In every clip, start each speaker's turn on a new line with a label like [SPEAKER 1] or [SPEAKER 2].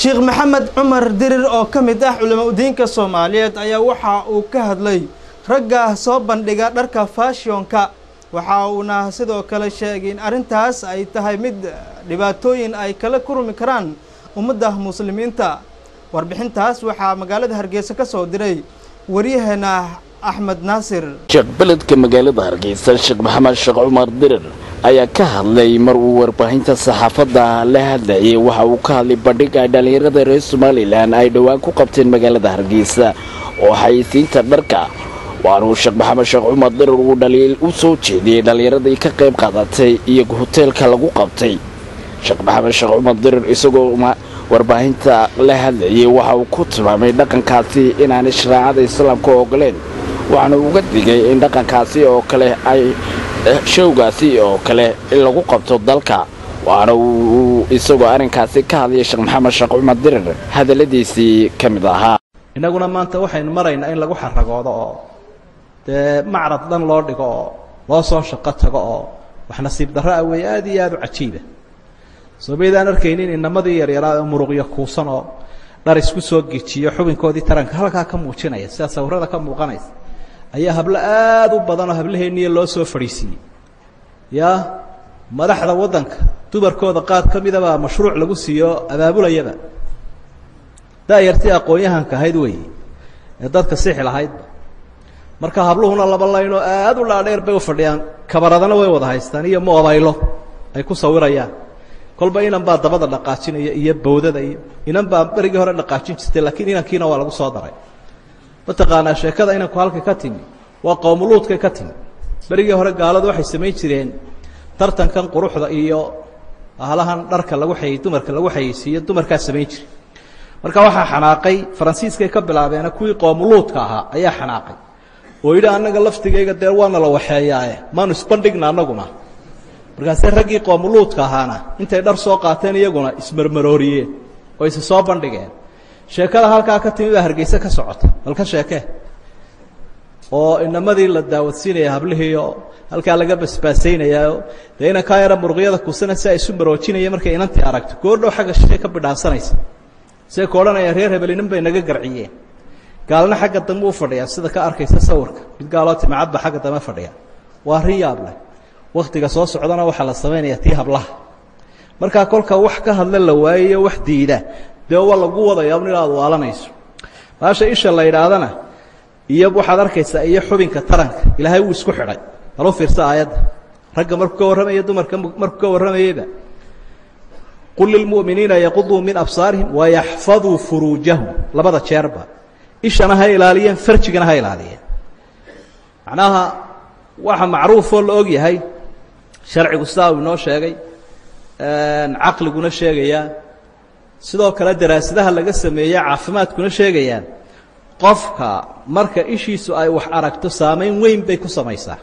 [SPEAKER 1] sheekh maxamed cumar dirir oo ka mid ah culamo udiinka soomaaliyeed ayaa waxa uu ka hadlay ragga soo bandhiga dharka fashionka. Waxa uuna sidoo kale sheegay in arrintaas ay tahay mid dhibaatooyin ay kala kulmi karaan ummadda muslimiinta. Warbixintaas waxaa magaalada hargeysa ka soo diray waryaheena axmed naasir
[SPEAKER 2] sheekh beledka magaalada hargeysa sheekh maxamed sheekh cumar dirir ayaa ka hadlay mar uu warbaahinta saxaafadda la hadlayay. Waxa uu ka hadlay bandhig ay dhallinyarada reer somalilan ay dhowaan ku qabteen magaalada hargeysa oo xayisiinta dharka. Waanuu sheekh maxamed sheekh cumar dirir uu dhaliil u soo jeediyey dhallinyaradii ka qayb qaadatay iyo hoteelka lagu qabtay. Sheekh maxamed sheekh cumar dirir isagoo warbaahinta la hadlayay. Waxa uu ku tilmaamay dhaqankaasi inaanay shareecada islaamka ogoleen waxaana uga digay in dhaqankaasi oo kale ay showgaasi oo kale in lagu qabto dalka waana uu isagoo arrinkaasi ka hadlaya sheekh maxamed sheekh cumar dirir hadalladiisii ka mid ahaa.
[SPEAKER 3] Innaguna maanta waxaynu maraynaa in lagu xaragoodo oo dee macrad dhan loo dhigo oo loo soo shaqo tago oo wax nasiib darro ah weeye aad iyo aad u cajiiba soo maydaan arkaynin inamadii yaryaraa oo muruqyo kuusan oo dhar isku soo gejiyo xubinkoodii taranka halkaa ka muujinaya sida sawirada ka muuqanaysa ayaa hablo aad u badan oo hablaheeniya loo soo fadhiisiiyey yaa madaxda waddanka dumarkooda qaar ka midabaa mashruuc lagu siiyo abaabulayaba daayartii aqoon-yahanka ahayd weeye ee dadka sixi lahayd. Marka habluhuna laba laynoo aad u dhaadheer bay u fadhiyaan. Kabaradana way wada haystaan iyo moobaylo ay ku sawirayaan. Kolba inan baa dabada dhaqaajinaya iyo bawdada iyo inan baa berigii hore dhaqaajin jirtay laakiin inankiina waa lagu soo daray mataqaanaa sheekada inanku halkay ka timi? Waa qowmuluudkay ka timi. Berigii hore gaaladu waxay samayn jireen tartankan quruxda iyo halahan dharka lagu xayey dumarka lagu xayeysiiyo dumarkaa samayn jire. Marka waxaa xanaaqay faransiiskay ka bilaabeena kuwii qoomuluudka ahaa ayaa xanaaqay. Oo yidhi annaga laftigayga dee waana la waxeeyaae maanu isbandhigna annaguna. Markaasee raggii qoomuluudka ahaana intay dhar soo qaateen iyaguna ismarmarooriyeen oo isi soo bandhigeen sheekada halkaa ka timi baa hargeyse ka socota. Halka sheekee oo inamadii la daawadsiinaya hablihiioo halkaa laga basbaasaynayaa dee inankaa yara muruqyada kusana si ay isu maroojinaya markay inantii aragto. Goordhow xagga shishay ka bidhaansanaysa. See ka odhanaya reer hebelinin bay naga garciyeen. Gaalna xagga dambe u fadhiyaa sida ka arkaysa sawirka. Mid gaaloo timacad ba xagga dambe fadhiya waa arrin yaab leh. Waktiga soo socdana waxaa la samaynaya tii hablaha. Markaa kolka wax ka hadla la waayayo wax diida dee waa lagu wadaya un inaad waalanayso baasha isha la yidhaahdana iyo waxaad arkaysaa iyo xubinka taranka ilaahay wuu isku xidhay. Halu fiirsa aayadda. Ragga markuu ka warramaya dumarka markuu ka warramayeyba qul lilmu'miniina yaquduu min absaarihim wayaxfaduu furuujahum. Labada jeerba ishana ha ilaaliyeen farjigana ha ilaaliyeen. Macnaha waxa macruufoo la og yahay sharcigu sidaa uu inoo sheegay caqliguna sheegayaa sidoo kale daraasadaha laga sameeya caafimaadkuna sheegayaan qofka marka ishiisu ay wax aragto saamayn weyn bay ku samaysaa.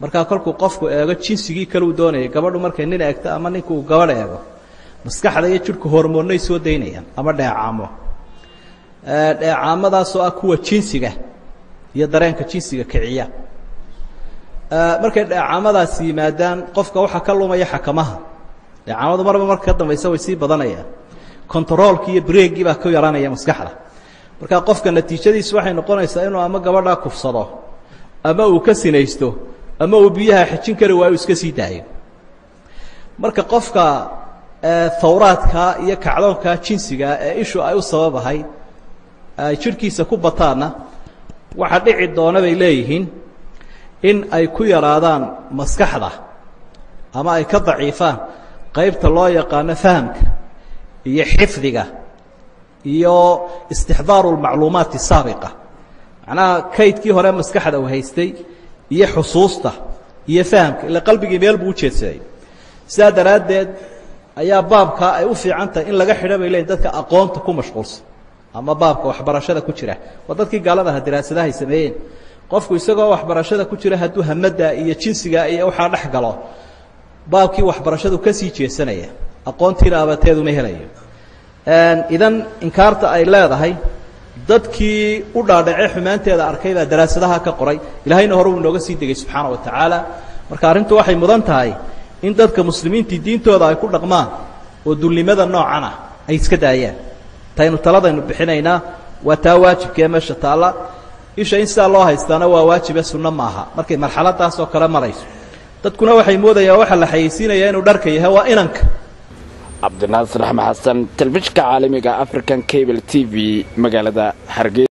[SPEAKER 3] Markaa kolkuu qofku eego jinsigii kale uu doonayay gabadhu markay nin eegto ama ninku uu gabadh eego maskaxda iyo jidhku hormoonnay soo daynayaan ama dheecaamo. Dheecaamadaasoo ah kuwa jinsiga iyo dareenka jinsiga kiciya. Markay dheecaamadaasi yimaadaan qofka waxaa ka lumaya xakamaha dheecaamadu marba marka ka dambaysa way sii badanayaan. Kontaroolkii iyo breegii baa ku yaraanaya maskaxda. Markaa qofka natiijadiisu waxay noqonaysaa inuu ama gabadhaa kufsado ama uu ka sinaysto ama uu biyaha xejin kari waayo iska sii daayo. Marka qofka hawraadkaa iyo kacdoonkaa jinsigaa ee ishu ay u sababahay ay jidhkiisa ku bataanna waxaa dhici doona bay leeyihiin in ay ku yaraadaan maskaxda ama ay ka daciifaan qaybta loo yaqaano fahamka iyo xifdiga iyo istixdaaru lmacluumaati saabiqa. Macnaha kaydkii hore maskaxda uu haystay iyo xusuusta iyo fahamka ila qalbigii meel buu ujeedsaday sidaa daraaddeed ayaa baabkaa ay u fiican tahay in laga xidho bay leeyiin dadka aqoonta ku mashquulsan. Ama baabka waxbarashada ku jira. Waa dadkii gaaladaha daraasadaha ay sameeyeen. Qofku isagoo waxbarashada ku jira hadduu hamada iyo jinsiga iyo waxaa dhex galo baabkii waxbarashadu ka sii jeesanaya aqoontiina abateedu ma helayo. Idan inkaarta ay leedahay dadkii u dhaadhacee xumaanteeda arkay baa daraasadaha ka qoray. Ilaahayna hore uu inooga sii degay subxaana wa tacaala. Marka arrintu waxay mudan tahay in dadka muslimiintii diintooda ay ku dhaqmaan oo dulnimada noocan ah ay iska daayaan. Taynu taladaynu bixinaynaa waa taa waajibkaee meesha taalla. Isha in sidaa loo haystaana waa waajibe sunno maaha. Markay marxaladaas oo kale marayso dadkuna waxay moodayaan waxaa la xayeysiinayaa inuu dharka yahay waa inanka.
[SPEAKER 2] Cabdinaasir axmed xasan telefishka caalamiga african cable t v magaalada hargeysa